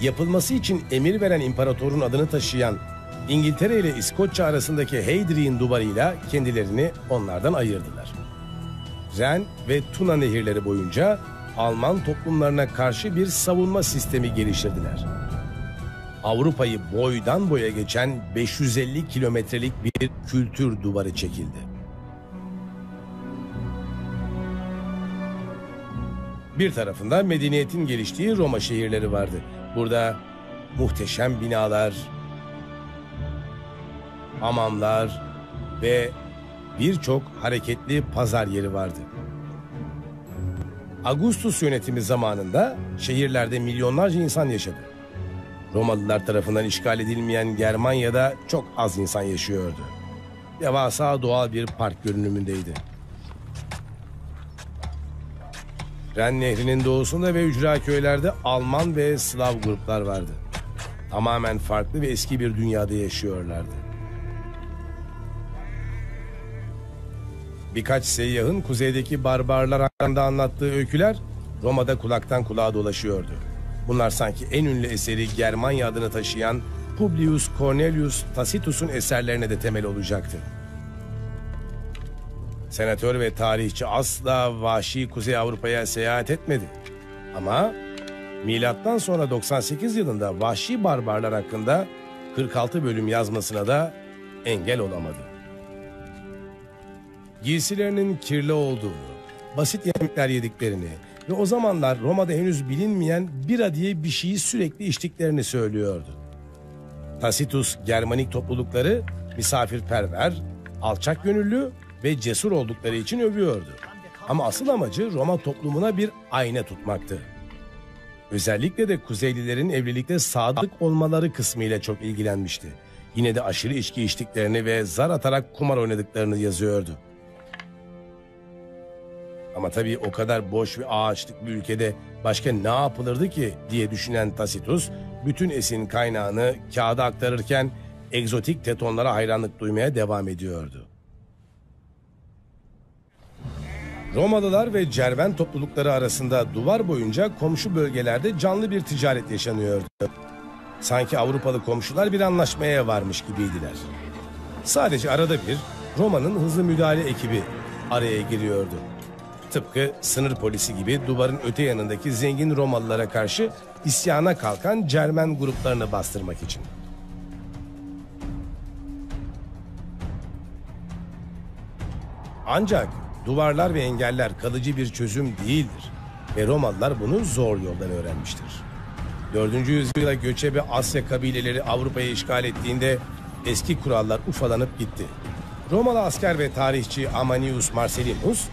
yapılması için emir veren imparatorun adını taşıyan İngiltere ile İskoçya arasındaki Heydrih'in duvarıyla kendilerini onlardan ayırdılar. Ren ve Tuna nehirleri boyunca Alman toplumlarına karşı bir savunma sistemi geliştirdiler. Avrupa'yı boydan boya geçen 550 kilometrelik bir kültür duvarı çekildi. Bir tarafında medeniyetin geliştiği Roma şehirleri vardı. Burada muhteşem binalar, hamamlar ve birçok hareketli pazar yeri vardı. Augustus yönetimi zamanında şehirlerde milyonlarca insan yaşadı. Romalılar tarafından işgal edilmeyen Germanya'da çok az insan yaşıyordu. Devasa doğal bir park görünümündeydi. Ren Nehri'nin doğusunda ve ücra köylerde Alman ve Slav gruplar vardı. Tamamen farklı ve eski bir dünyada yaşıyorlardı. Birkaç seyyahın kuzeydeki barbarlar hakkında anlattığı öyküler Roma'da kulaktan kulağa dolaşıyordu. Bunlar sanki en ünlü eseri Germanya adını taşıyan Publius Cornelius Tacitus'un eserlerine de temel olacaktı. Senatör ve tarihçi asla vahşi Kuzey Avrupa'ya seyahat etmedi. Ama milattan sonra 98 yılında vahşi barbarlar hakkında 46 bölüm yazmasına da engel olamadı. Giysilerinin kirli olduğunu, basit yemekler yediklerini, ve o zamanlar Roma'da henüz bilinmeyen bira diye bir şeyi sürekli içtiklerini söylüyordu. Tacitus Germanik toplulukları misafirperver, alçak gönüllü ve cesur oldukları için övüyordu. Ama asıl amacı Roma toplumuna bir ayna tutmaktı. Özellikle de Kuzeylilerin evlilikte sadık olmaları kısmıyla çok ilgilenmişti. Yine de aşırı içki içtiklerini ve zar atarak kumar oynadıklarını yazıyordu. Ama tabii o kadar boş ve ağaçlık bir ülkede başka ne yapılırdı ki diye düşünen Tacitus, bütün esin kaynağını kağıda aktarırken egzotik tetonlara hayranlık duymaya devam ediyordu. Romalılar ve Cerven toplulukları arasında duvar boyunca komşu bölgelerde canlı bir ticaret yaşanıyordu. Sanki Avrupalı komşular bir anlaşmaya varmış gibiydiler. Sadece arada bir Roma'nın hızlı müdahale ekibi araya giriyordu. Tıpkı sınır polisi gibi duvarın öte yanındaki zengin Romalılara karşı isyana kalkan Cermen gruplarını bastırmak için. Ancak duvarlar ve engeller kalıcı bir çözüm değildir. Ve Romalılar bunu zor yoldan öğrenmiştir. 4. yüzyılda göçebe Asya kabileleri Avrupa'yı işgal ettiğinde eski kurallar ufalanıp gitti. Romalı asker ve tarihçi Amanius Marcellinus,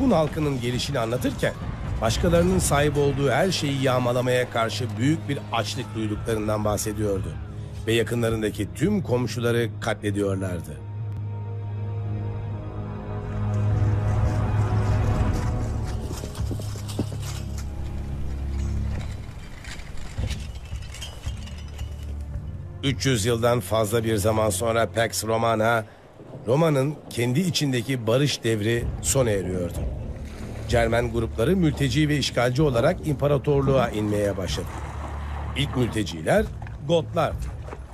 Hun halkının gelişini anlatırken başkalarının sahip olduğu her şeyi yağmalamaya karşı büyük bir açlık duyduklarından bahsediyordu. Ve yakınlarındaki tüm komşuları katlediyorlardı. ...300 yıldan fazla bir zaman sonra Pax Romana... ...Roma'nın kendi içindeki barış devri sona eriyordu. Cermen grupları mülteci ve işgalci olarak imparatorluğa inmeye başladı. İlk mülteciler Gotlardı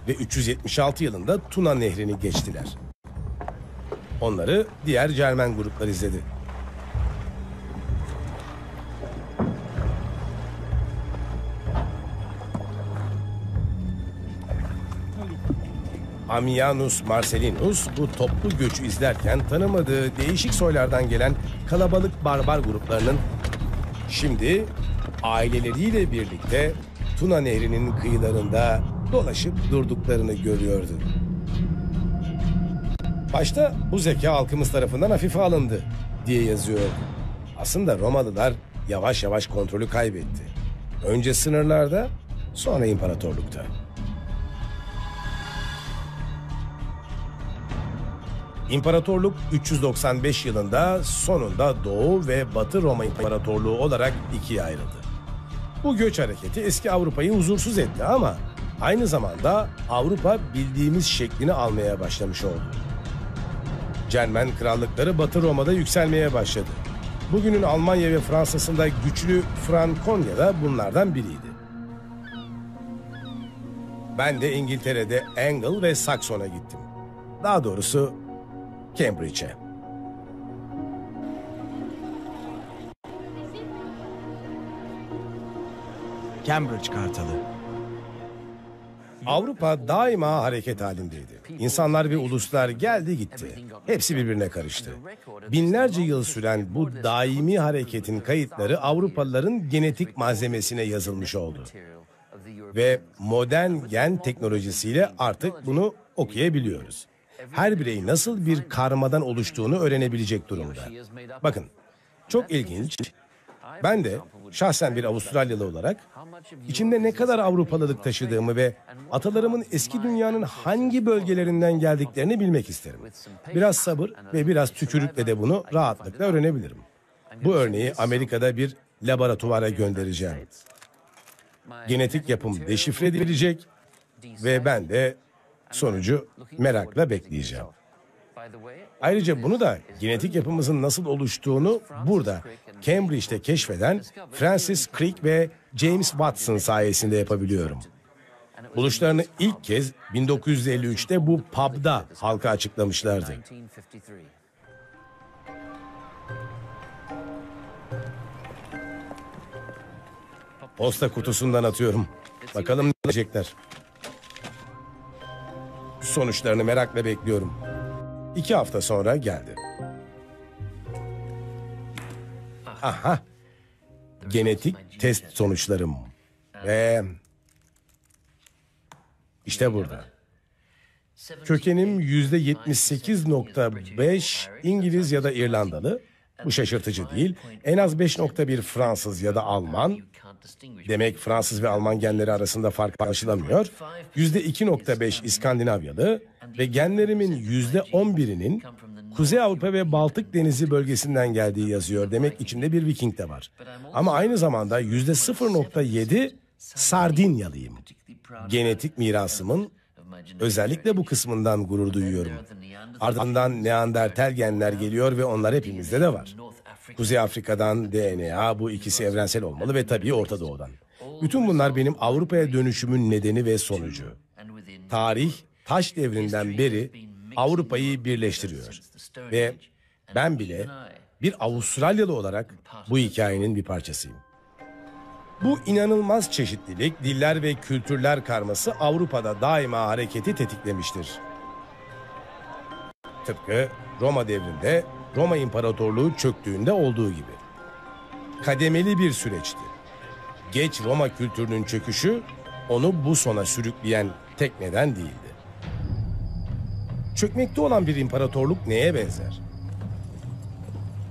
ve 376 yılında Tuna Nehri'ni geçtiler. Onları diğer Cermen gruplar izledi. Ammianus Marcellinus bu toplu göçü izlerken tanımadığı değişik soylardan gelen kalabalık barbar gruplarının şimdi aileleriyle birlikte Tuna Nehri'nin kıyılarında dolaşıp durduklarını görüyordu. Başta bu zeka halkımız tarafından hafife alındı diye yazıyor. Aslında Romalılar yavaş yavaş kontrolü kaybetti. Önce sınırlarda, sonra imparatorlukta. İmparatorluk 395 yılında sonunda Doğu ve Batı Roma İmparatorluğu olarak ikiye ayrıldı. Bu göç hareketi eski Avrupa'yı huzursuz etti ama aynı zamanda Avrupa bildiğimiz şeklini almaya başlamış oldu. Cermen krallıkları Batı Roma'da yükselmeye başladı. Bugünün Almanya ve Fransa'sında güçlü Frankonya da bunlardan biriydi. Ben de İngiltere'de Angle ve Saxon'a gittim. Daha doğrusu Cambridge'e. Cambridge Kartalı. Avrupa daima hareket halindeydi. İnsanlar ve uluslar geldi gitti. Hepsi birbirine karıştı. Binlerce yıl süren bu daimi hareketin kayıtları Avrupalıların genetik malzemesine yazılmış oldu. Ve modern gen teknolojisiyle artık bunu okuyabiliyoruz. Her birey nasıl bir karmadan oluştuğunu öğrenebilecek durumda. Bakın, çok ilginç. Ben de şahsen bir Avustralyalı olarak içimde ne kadar Avrupalılık taşıdığımı ve atalarımın eski dünyanın hangi bölgelerinden geldiklerini bilmek isterim. Biraz sabır ve biraz tükürükle de bunu rahatlıkla öğrenebilirim. Bu örneği Amerika'da bir laboratuvara göndereceğim. Genetik yapım deşifre edilecek ve ben de sonucu merakla bekleyeceğim. Ayrıca bunu da genetik yapımızın nasıl oluştuğunu burada Cambridge'de keşfeden Francis Crick ve James Watson sayesinde yapabiliyorum. Buluşlarını ilk kez 1953'te bu pub'da halka açıklamışlardı. Posta kutusundan atıyorum. Bakalım ne diyecekler. Sonuçlarını merakla bekliyorum. İki hafta sonra geldi. Aha. Genetik test sonuçlarım. Ve işte burada. Kökenim yüzde 78.5 İngiliz ya da İrlandalı. Bu şaşırtıcı değil. En az 5.1 Fransız ya da Alman. Demek Fransız ve Alman genleri arasında fark anlaşılamıyor. Yüzde 2.5 İskandinavyalı ve genlerimin yüzde 11'inin Kuzey Avrupa ve Baltık Denizi bölgesinden geldiği yazıyor. Demek içinde bir Viking de var. Ama aynı zamanda yüzde 0.7 Sardinyalıyım. Genetik mirasımın özellikle bu kısmından gurur duyuyorum. Ardından Neandertal genler geliyor ve onlar hepimizde de var. Kuzey Afrika'dan DNA bu ikisi evrensel olmalı ve tabii Orta Doğu'dan. Bütün bunlar benim Avrupa'ya dönüşümün nedeni ve sonucu. Tarih taş devrinden beri Avrupa'yı birleştiriyor. Ve ben bile bir Avustralyalı olarak bu hikayenin bir parçasıyım. Bu inanılmaz çeşitlilik, diller ve kültürler karması Avrupa'da daima hareketi tetiklemiştir. Tıpkı Roma devrinde Roma İmparatorluğu çöktüğünde olduğu gibi. kademeli bir süreçti. Geç Roma kültürünün çöküşü onu bu sona sürükleyen tek neden değildi. Çökmekte olan bir imparatorluk neye benzer?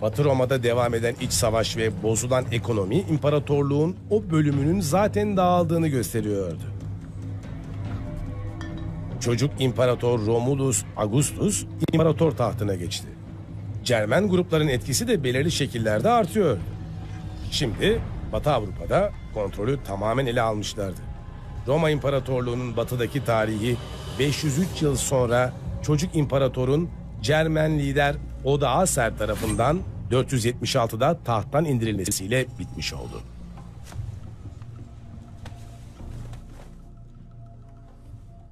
Batı Roma'da devam eden iç savaş ve bozulan ekonomi imparatorluğun o bölümünün zaten dağıldığını gösteriyordu. Çocuk İmparator Romulus Augustus imparator tahtına geçti. Cermen grupların etkisi de belirli şekillerde artıyordu. Şimdi Batı Avrupa'da kontrolü tamamen ele almışlardı. Roma İmparatorluğu'nun batıdaki tarihi 503 yıl sonra çocuk imparatorun Cermen lider Oda Aser tarafından 476'da tahttan indirilmesiyle bitmiş oldu.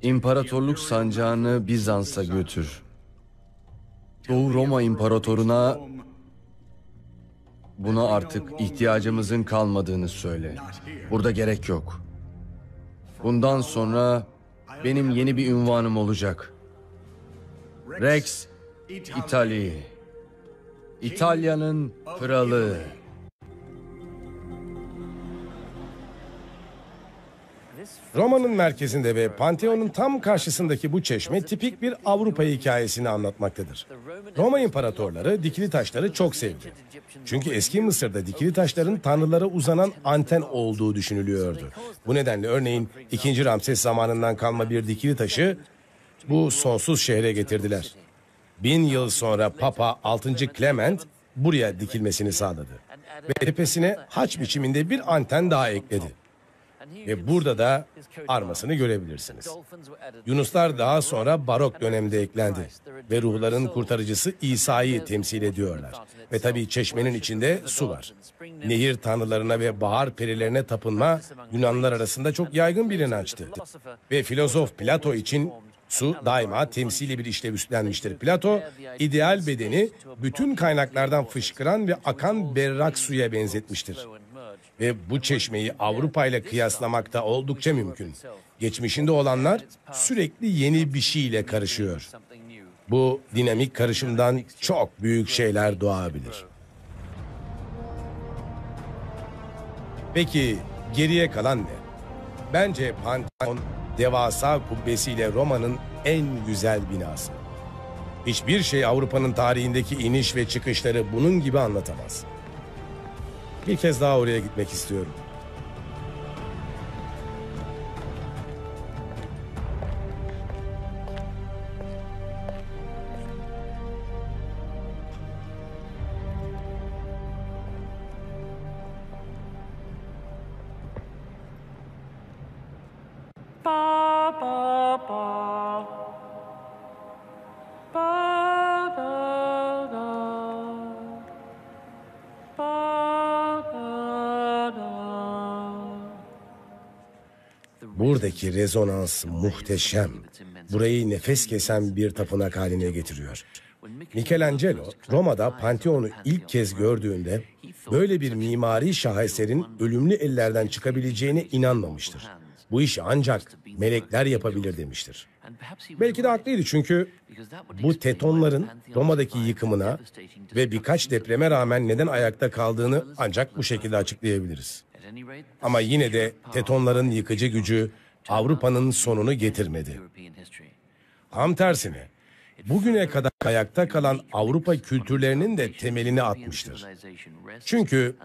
İmparatorluk sancağını Bizans'a götür. Doğu Roma İmparatoruna buna artık ihtiyacımızın kalmadığını söyle. Burada gerek yok. Bundan sonra benim yeni bir ünvanım olacak. Rex İtali. İtalya'nın kralı. Roma'nın merkezinde ve Pantheon'un tam karşısındaki bu çeşme tipik bir Avrupa hikayesini anlatmaktadır. Roma imparatorları dikili taşları çok sevdi. Çünkü eski Mısır'da dikili taşların tanrılara uzanan anten olduğu düşünülüyordu. Bu nedenle örneğin 2. Ramses zamanından kalma bir dikili taşı bu sonsuz şehre getirdiler. Bin yıl sonra Papa 6. Clement buraya dikilmesini sağladı. Ve tepesine haç biçiminde bir anten daha ekledi. Ve burada da armasını görebilirsiniz. Yunuslar daha sonra barok dönemde eklendi ve ruhların kurtarıcısı İsa'yı temsil ediyorlar. Ve tabii çeşmenin içinde su var. Nehir tanrılarına ve bahar perilerine tapınma Yunanlar arasında çok yaygın bir inançtı. Ve filozof Plato için su daima temsili bir işlev üstlenmiştir. Plato ideal bedeni bütün kaynaklardan fışkıran ve akan berrak suya benzetmiştir. Ve bu çeşmeyi Avrupa ile kıyaslamakta oldukça mümkün. Geçmişinde olanlar sürekli yeni bir şeyle karışıyor. Bu dinamik karışımdan çok büyük şeyler doğabilir. Peki geriye kalan ne? Bence Pantheon devasa kubbesiyle Roma'nın en güzel binası. Hiçbir şey Avrupa'nın tarihindeki iniş ve çıkışları bunun gibi anlatamaz. Bir kez daha oraya gitmek istiyorum. Buradaki rezonans muhteşem. Burayı nefes kesen bir tapınak haline getiriyor. Michelangelo Roma'da Pantheon'u ilk kez gördüğünde böyle bir mimari şaheserin ölümlü ellerden çıkabileceğine inanmamıştır. Bu işi ancak melekler yapabilir demiştir. Belki de haklıydı çünkü bu tetonların Roma'daki yıkımına ve birkaç depreme rağmen neden ayakta kaldığını ancak bu şekilde açıklayabiliriz. Ama yine de tetonların yıkıcı gücü Avrupa'nın sonunu getirmedi. Tam tersine bugüne kadar ayakta kalan Avrupa kültürlerinin de temelini atmıştır. Çünkü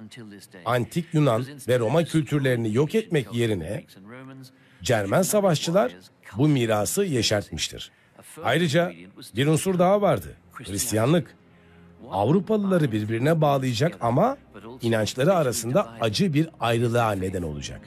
antik Yunan ve Roma kültürlerini yok etmek yerine Cermen savaşçılar bu mirası yeşertmiştir. Ayrıca bir unsur daha vardı. Hristiyanlık. Avrupalıları birbirine bağlayacak ama inançları arasında acı bir ayrılığa neden olacak.